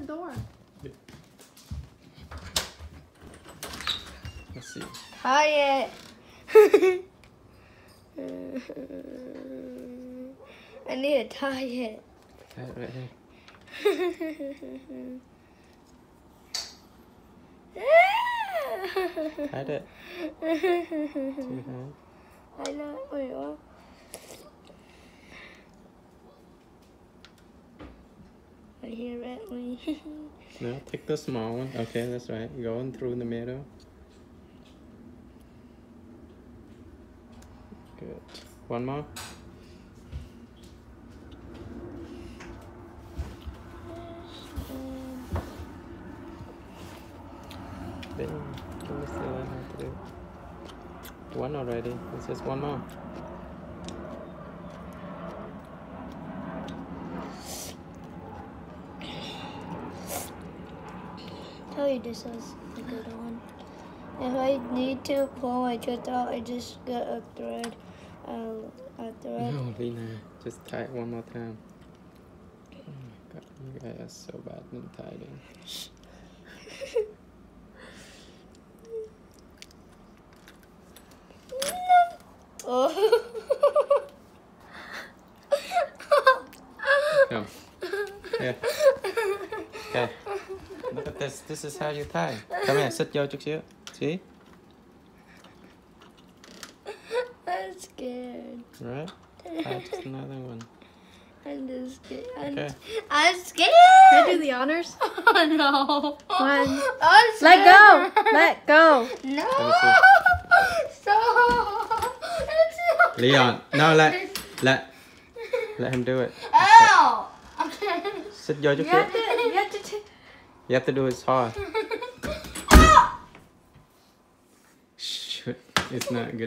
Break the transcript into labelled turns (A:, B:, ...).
A: the door.
B: Let's see.
C: Tie it. I need to tie it.
B: Tie it right here. Tied it. Two hands.
C: I know. Wait, what? I hear it. Wait.
B: No, take the small one. Okay, that's right. Going through the middle. Good. One more. Then can we still learn how to do? One already. It's just one more.
C: Tell you this was a good one. If I need to pull my tooth out, I just get a thread. Uh, a thread.
B: No, Lena, just tie it one more time. Oh my god, you guys are so bad at tying.
C: Oh.
B: Come. Here. Okay. Look at this. This is how you tie. Come here, sit vô chút xíu. See?
C: I'm scared.
B: Right? Tie just another one.
C: I'm just scared.
B: Okay.
C: I'm scared.
A: Can I do the honors?
C: Oh no.
A: One.
C: I'm
A: Let go. Let go.
C: No.
B: Let
C: Stop.
B: Leon, no, let, let, let him do it.
C: Ow.
B: Sit vô chút xíu.
A: have to. You have to. T-
B: You have to do it hard. Shoot, it's not good.